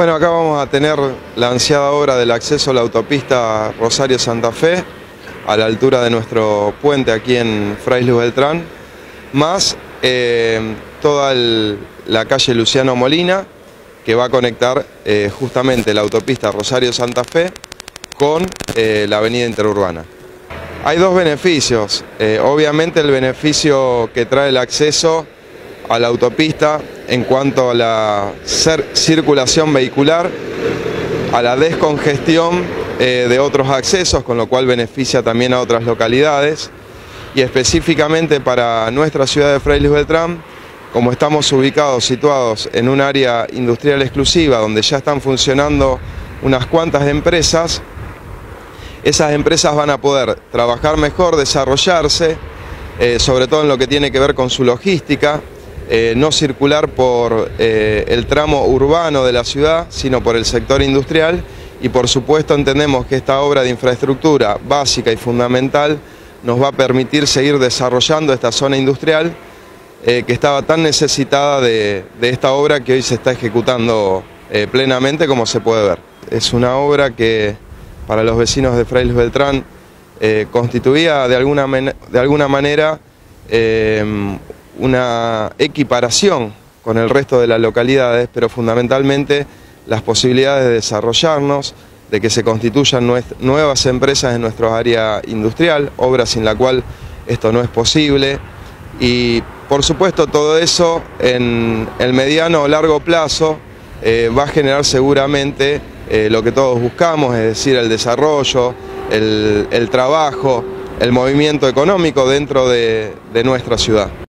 Bueno, acá vamos a tener la ansiada obra del acceso a la autopista Rosario-Santa Fe, a la altura de nuestro puente aquí en Frailes Beltrán, más eh, toda la calle Luciano Molina, que va a conectar eh, justamente la autopista Rosario-Santa Fe con eh, la avenida interurbana. Hay dos beneficios, obviamente el beneficio que trae el acceso a la autopista en cuanto a la circulación vehicular, a la descongestión eh, de otros accesos, con lo cual beneficia también a otras localidades, y específicamente para nuestra ciudad de Frailes Beltrán, como estamos ubicados, situados en un área industrial exclusiva donde ya están funcionando unas cuantas empresas, esas empresas van a poder trabajar mejor, desarrollarse, eh, sobre todo en lo que tiene que ver con su logística, eh, no circular por eh, el tramo urbano de la ciudad, sino por el sector industrial y por supuesto entendemos que esta obra de infraestructura básica y fundamental nos va a permitir seguir desarrollando esta zona industrial eh, que estaba tan necesitada de, esta obra que hoy se está ejecutando plenamente como se puede ver. Es una obra que para los vecinos de Frailes Beltrán constituía de alguna, de alguna manera una equiparación con el resto de las localidades, pero fundamentalmente las posibilidades de desarrollarnos, de que se constituyan nuevas empresas en nuestro área industrial, obra sin la cual esto no es posible, y por supuesto todo eso en el mediano o largo plazo eh, va a generar seguramente eh, lo que todos buscamos, es decir, el desarrollo, el, trabajo, el movimiento económico dentro de nuestra ciudad.